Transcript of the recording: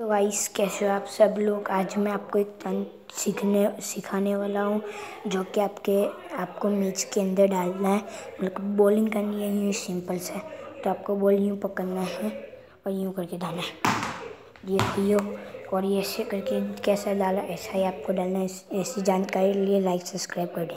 तो वाइस कैसे हो आप सब लोग? आज मैं आपको एक तंत्र सीखने, सिखाने वाला हूँ, जो कि आपके, आपको मैच के अंदर डालना है। मतलब बॉलिंग करनी है, यूँ सिंपल से तो आपको बॉल यूँ पकड़ना है और यूँ करके डालना है। ये यो और ये ऐसे करके कैसा डाला, ऐसा ही आपको डालना है। ऐसी जानकारी लिए लाइक सब्सक्राइब कर दें।